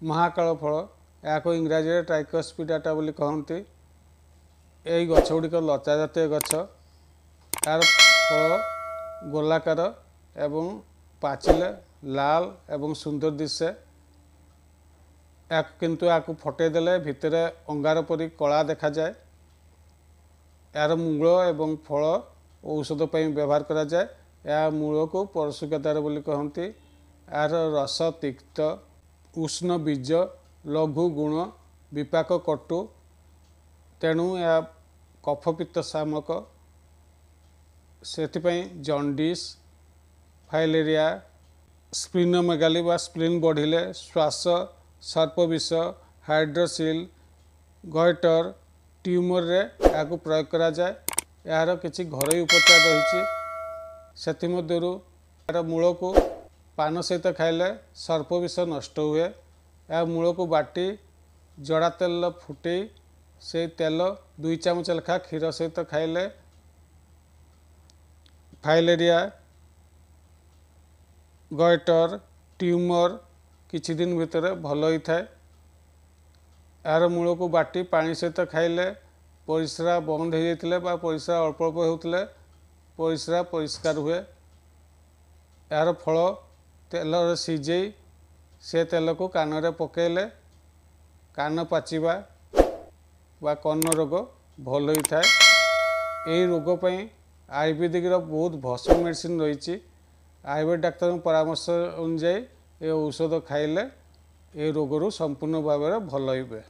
ମହାକାଳ ଫଳ ଏହାକୁ ଇଂରାଜୀରେ ଟ୍ରାଇକସ୍ପିଡାଟା ବୋଲି କହନ୍ତି ଏହି ଗଛ ଗୁଡ଼ିକ ଲତା ଜାତୀୟ ଗଛ ଏହାର ଫଳ ଗୋଲାକାର ଏବଂ ପାଚିଲେ ଲାଲ ଏବଂ ସୁନ୍ଦର ଦିଶେ ଏହାକୁ କିନ୍ତୁ ଏହାକୁ ଫଟେଇ ଦେଲେ ଭିତରେ ଅଙ୍ଗାର ପରି କଳା ଦେଖାଯାଏ ଏହାର ମୂଳ ଏବଂ ଫଳ ଔଷଧ ପାଇଁ ବ୍ୟବହାର କରାଯାଏ ଏହା ମୂଳକୁ ପରଶୁକେଦାର ବୋଲି କହନ୍ତି ଏହାର ରସ ତିକ୍ତ ଉଷ୍ଣ ବୀଜ ଲଘୁ ଗୁଣ ବିପାକ କଟୁ ତେଣୁ ଏହା କଫପିତ୍ତ ସାମକ ସେଥିପାଇଁ ଜଣ୍ଡିସ୍ ଫାଇଲେରିଆ ସ୍ପ୍ଲିନୋମେଗାଲି ବା ସ୍ପ୍ଲିନ୍ ବଢ଼ିଲେ ଶ୍ୱାସ ସର୍ପବିଷ ହାଇଡ୍ରୋସିଲ୍ ଗଏଟର ଟ୍ୟୁମରରେ ଏହାକୁ ପ୍ରୟୋଗ କରାଯାଏ। ଏହାର କିଛି ଘରୋଇ ଉପଚାର ରହିଛି। ସେଥିମଧ୍ୟରୁ ଏହାର ମୂଳକୁ ପାନ ସହିତ ଖାଇଲେ ସର୍ପବିଷ ନଷ୍ଟ ହୁଏ। ଏହା ମୂଳକୁ ବାଟି ଜଡ଼ା ତେଲ ଫୁଟେଇ ସେଇ ତେଲ ଦୁଇ ଚାମଚ ଲେଖା କ୍ଷୀର ସହିତ ଖାଇଲେ ଫାଇଲେରିଆ ଗଏଟର ଟ୍ୟୁମର କିଛି ଦିନ ଭିତରେ ଭଲ ହୋଇଥାଏ। ଏହାର ମୂଳକୁ ବାଟି ପାଣି ସହିତ ଖାଇଲେ ପରିସ୍ରା ବନ୍ଦ ହୋଇଯାଇଥିଲେ ବା ପରିସ୍ରା ଅଳ୍ପ ଅଳ୍ପ ହେଉଥିଲେ ପରିସ୍ରା ପରିଷ୍କାର ହୁଏ। ଏହାର ଫଳ ତେଲରେ ସିଝେଇ ସେ ତେଲକୁ କାନରେ ପକାଇଲେ କାନ ପାଚିବା ବା କର୍ଣ୍ଣ ରୋଗ ଭଲ ହୋଇଥାଏ। ଏହି ରୋଗ ପାଇଁ ଆୟୁର୍ବେଦିକର ବହୁତ ଭସ୍ମ ମେଡ଼ିସିନ ରହିଛି। ଆୟୁର୍ବେଦ ଡାକ୍ତରଙ୍କ ପରାମର୍ଶ ଅନୁଯାୟୀ ଏ ଔଷଧ ଖାଇଲେ ଏ ରୋଗରୁ ସମ୍ପୂର୍ଣ୍ଣ ଭାବରେ ଭଲ ହେବେ।